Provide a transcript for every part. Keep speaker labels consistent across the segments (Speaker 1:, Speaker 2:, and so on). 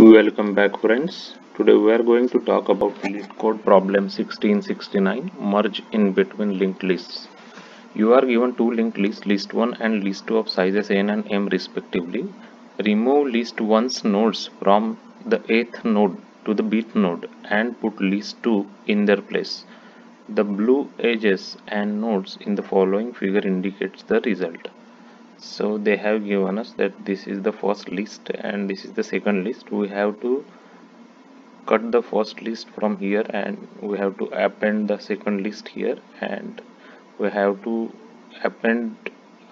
Speaker 1: Welcome back friends. Today we are going to talk about LeetCode problem 1669 merge in between linked lists. You are given two linked lists list 1 and list 2 of sizes n and m respectively. Remove list 1's nodes from the 8th node to the bit node and put list 2 in their place. The blue edges and nodes in the following figure indicates the result so they have given us that this is the first list and this is the second list. We have to cut the first list from here and we have to append the second list here and we have to append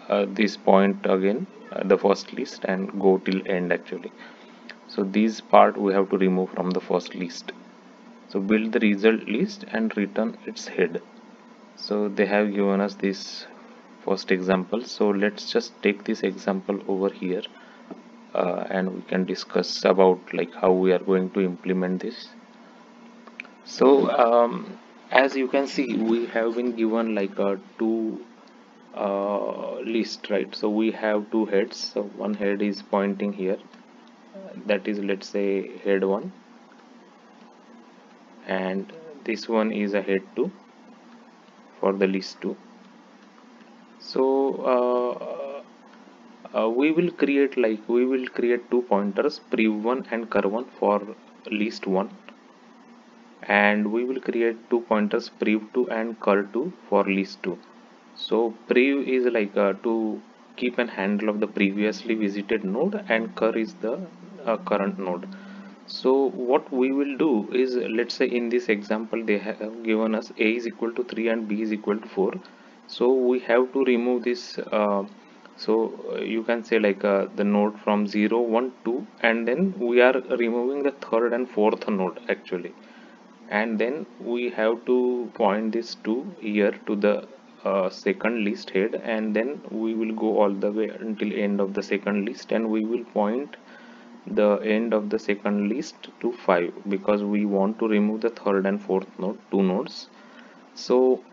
Speaker 1: uh, this point again uh, the first list and go till end actually. So this part we have to remove from the first list. So build the result list and return its head. So they have given us this first example. So let's just take this example over here uh, and we can discuss about like how we are going to implement this. So um, as you can see we have been given like a two uh, list right? So we have two heads. So one head is pointing here. That is let's say head 1 and this one is a head 2 for the list 2 so uh, uh, we will create like we will create two pointers prev1 and cur1 for list 1 and we will create two pointers prev2 and cur2 for list 2 so prev is like uh, to keep an handle of the previously visited node and cur is the uh, current node. So what we will do is let's say in this example they have given us a is equal to 3 and b is equal to 4 so we have to remove this uh, so uh, you can say like uh, the node from 0 1 2 and then we are removing the third and fourth node actually. And then we have to point this to here to the uh, second list head and then we will go all the way until end of the second list and we will point the end of the second list to 5 because we want to remove the third and fourth node two nodes. So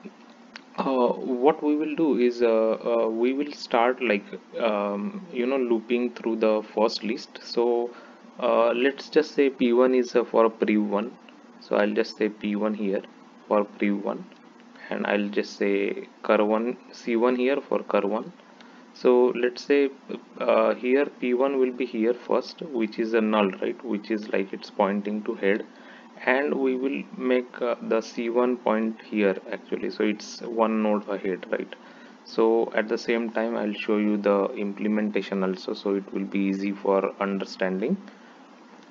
Speaker 1: uh, what we will do is uh, uh, we will start like um, you know looping through the first list. So uh, let's just say p1 is uh, for prev1 so I'll just say p1 here for prev1 and I'll just say cur1 c1 here for cur1 so let's say uh, here p1 will be here first which is a null right? Which is like it's pointing to head and we will make uh, the c1 point here actually. So it's one node ahead right? So at the same time i'll show you the implementation also so it will be easy for understanding.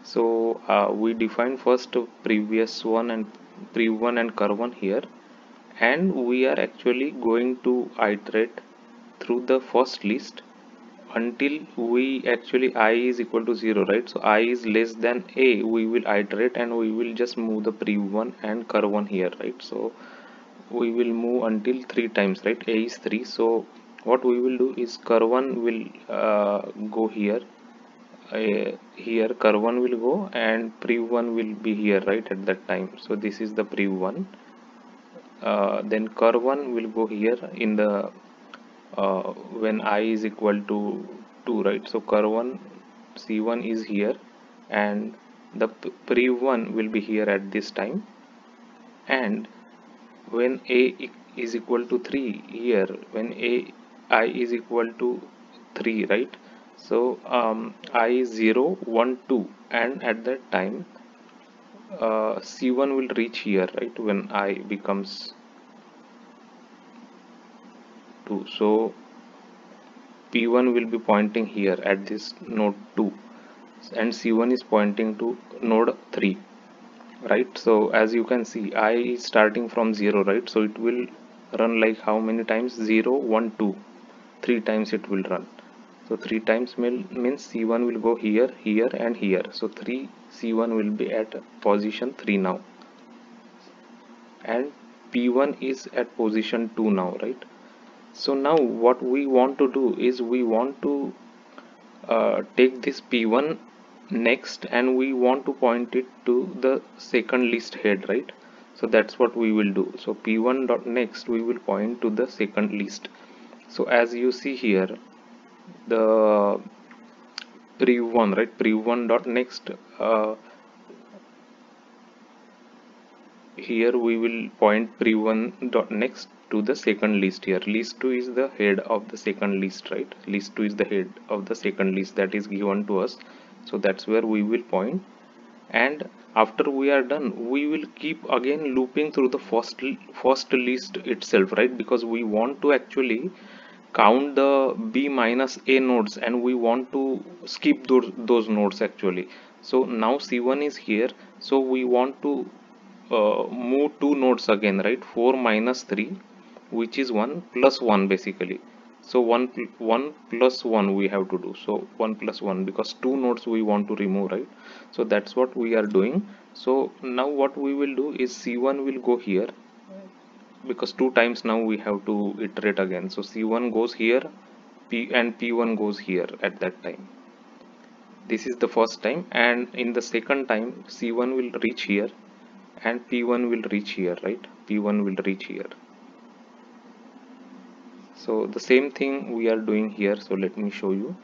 Speaker 1: So uh, we define first previous one and prev1 and cur1 here. And we are actually going to iterate through the first list until we actually i is equal to 0 right? So i is less than a we will iterate and we will just move the prev1 and cur1 here right? So we will move until three times right? A is 3 so what we will do is cur1 will uh, go here uh, here cur1 will go and prev1 will be here right at that time. So this is the prev1 uh, then cur1 will go here in the uh, when i is equal to 2 right? So curve 1 c1 is here and the prev1 will be here at this time. And when a is equal to 3 here when a i is equal to 3 right? So um, i is 0 1 2 and at that time uh, c1 will reach here right? When i becomes 2 so p1 will be pointing here at this node 2 and c1 is pointing to node 3 right? So as you can see i is starting from 0 right? So it will run like how many times? 0 1 2 3 times it will run. So 3 times means c1 will go here here and here. So 3 c1 will be at position 3 now. And p1 is at position 2 now right so now what we want to do is we want to uh, take this p1 next and we want to point it to the second list head right? So that's what we will do. So p1 dot next we will point to the second list. So as you see here the prev1 right? Prev1 dot next uh, here we will point prev1 dot next to the second list here. List 2 is the head of the second list right? List 2 is the head of the second list that is given to us. So that's where we will point. And after we are done we will keep again looping through the first first list itself right? Because we want to actually count the b minus a nodes and we want to skip those, those nodes actually. So now c1 is here. So we want to uh, move two nodes again right? 4 minus 3 which is 1 plus 1 basically. So 1 1 plus 1 we have to do. So 1 plus 1 because two nodes we want to remove right? So that's what we are doing. So now what we will do is c1 will go here because two times now we have to iterate again. So c1 goes here p and p1 goes here at that time. This is the first time and in the second time c1 will reach here and p1 will reach here right? P1 will reach here so the same thing we are doing here. So let me show you.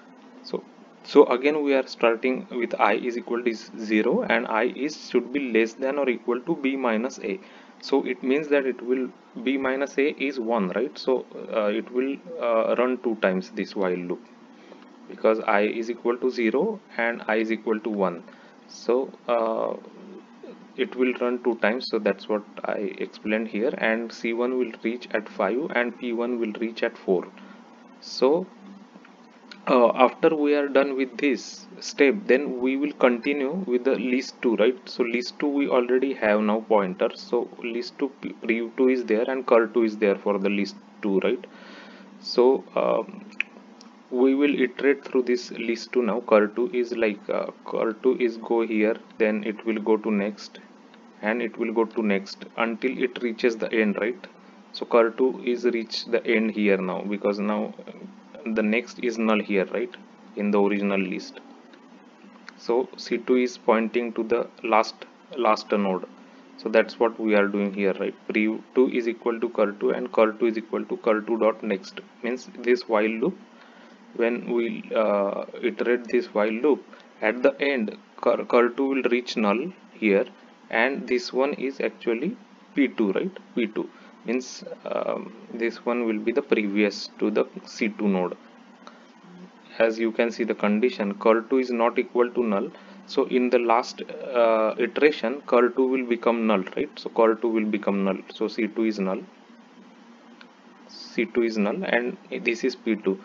Speaker 1: So so again we are starting with i is equal to 0 and i is should be less than or equal to b minus a. So it means that it will b minus a is 1 right? So uh, it will uh, run two times this while loop because i is equal to 0 and i is equal to 1 so uh, it will run two times. So that's what I explained here. And C1 will reach at 5 and P1 will reach at 4 so uh, after we are done with this step then we will continue with the list 2 right? So list 2 we already have now pointer. So list 2 prev 2 is there and cur 2 is there for the list 2 right? So um, we will iterate through this list 2 now. Cur2 is like uh, cur2 is go here then it will go to next and it will go to next until it reaches the end right? So cur2 is reach the end here now because now the next is null here right in the original list. So c2 is pointing to the last last node. So that's what we are doing here right? Pre2 is equal to cur2 and cur2 is equal to cur2 dot next. Means this while loop when we uh, iterate this while loop at the end cur, cur2 will reach null here and this one is actually p2 right? P2 means um, this one will be the previous to the c2 node. As you can see the condition cur2 is not equal to null. So in the last uh, iteration cur2 will become null right? So cur2 will become null. So c2 is null. C2 is null and this is p2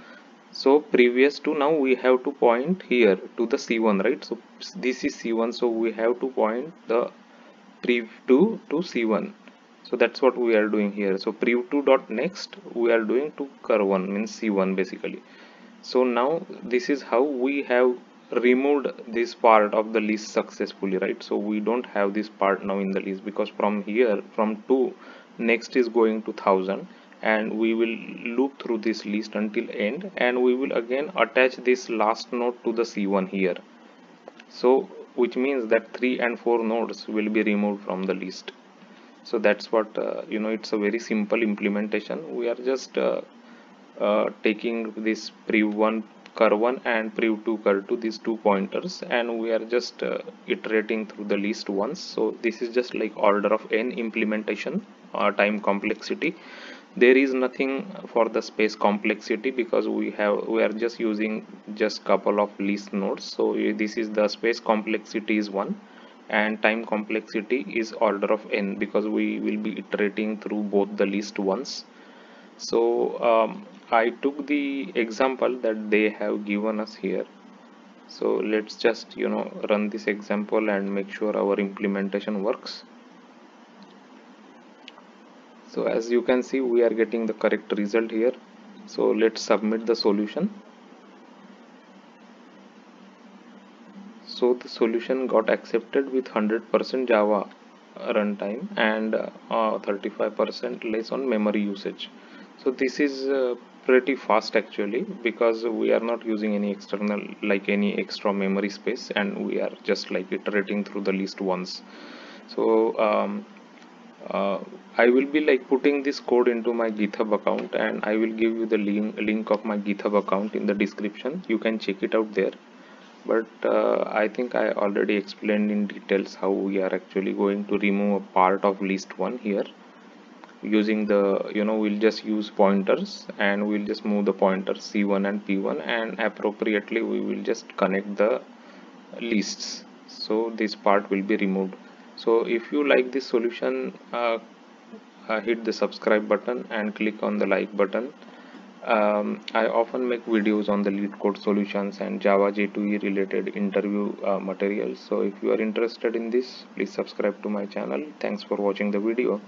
Speaker 1: so previous to now we have to point here to the c1 right? So this is c1 so we have to point the prev2 to c1 so that's what we are doing here. So prev2 dot next we are doing to cur1 means c1 basically. So now this is how we have removed this part of the list successfully right? So we don't have this part now in the list because from here from 2 next is going to 1000 and we will loop through this list until end and we will again attach this last node to the c1 here. So which means that 3 and 4 nodes will be removed from the list. So that's what uh, you know it's a very simple implementation. We are just uh, uh, taking this prev1 cur1 and prev2 cur2 these two pointers and we are just uh, iterating through the list once. So this is just like order of n implementation uh, time complexity there is nothing for the space complexity because we have we are just using just couple of list nodes. So this is the space complexity is 1 and time complexity is order of n because we will be iterating through both the list once. So um, I took the example that they have given us here. So let's just you know run this example and make sure our implementation works so as you can see we are getting the correct result here. So let's submit the solution. So the solution got accepted with 100% java runtime and 35% uh, less on memory usage. So this is uh, pretty fast actually because we are not using any external like any extra memory space and we are just like iterating through the list once. So um, uh, I will be like putting this code into my github account and I will give you the link, link of my github account in the description. You can check it out there. But uh, I think I already explained in details how we are actually going to remove a part of list 1 here. Using the you know we'll just use pointers and we'll just move the pointers c1 and p1 and appropriately we will just connect the lists. So this part will be removed so if you like this solution uh, uh, hit the subscribe button and click on the like button um, I often make videos on the LeetCode solutions and Java J2EE related interview uh, materials. So if you are interested in this, please subscribe to my channel. Thanks for watching the video.